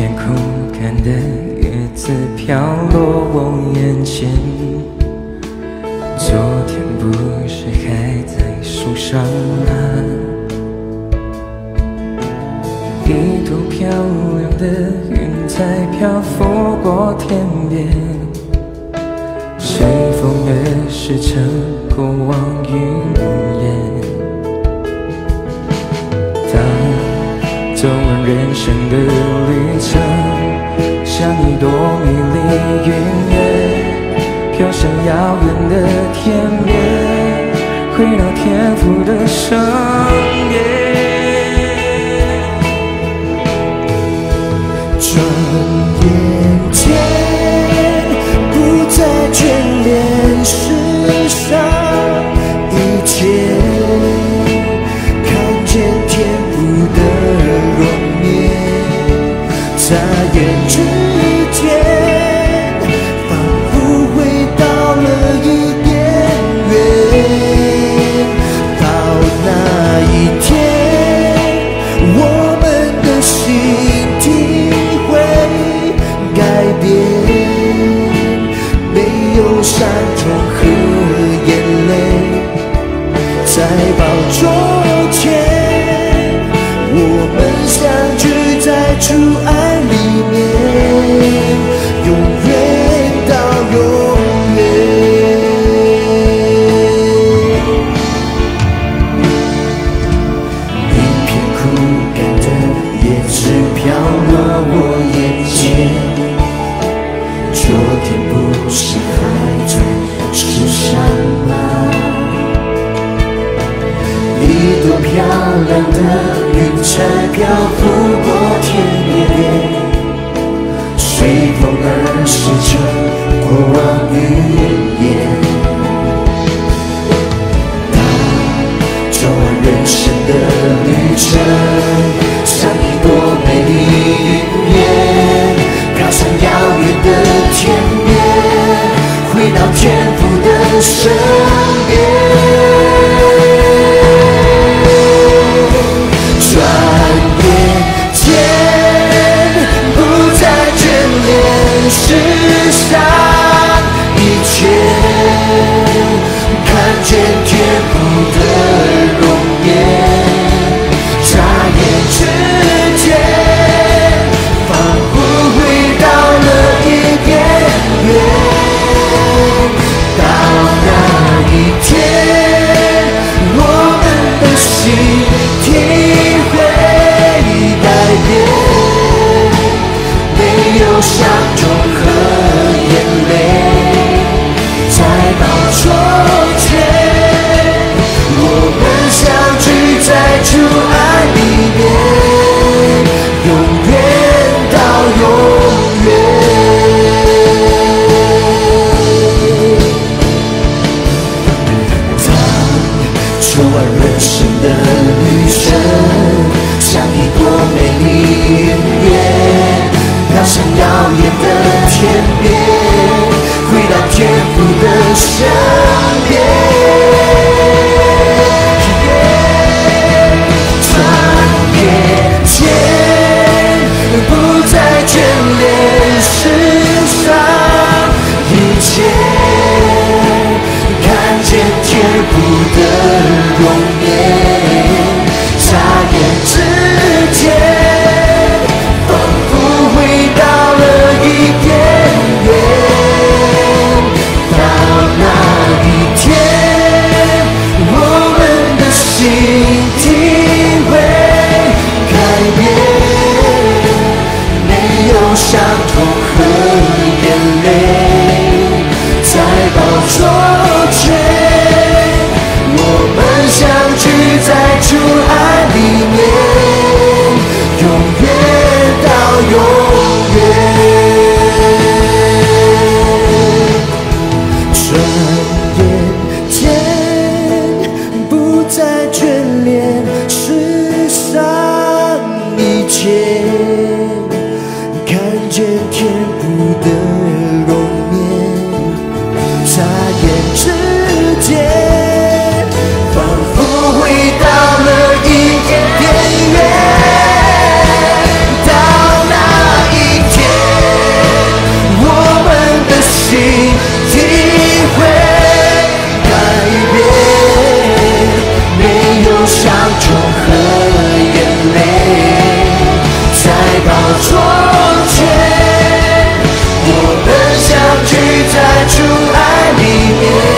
片空干的叶子飘落我眼前，昨天不是还在树上吗？一朵漂亮的云彩漂浮过天边，随风而逝成过往云烟。人生的旅程，像一朵美丽云烟，飘向遥远的天边，回到天父的身在宝座前，我们相聚在初爱的云彩漂浮过天边，随风而逝着过往云烟。走完人生的旅程，像一朵美丽云烟，飘向遥远的天边，回到天走完人生的旅程，像一朵美丽云烟，飘向遥远的天边，回到天父的身。说，我们相聚在主爱里面，永远到永。I need.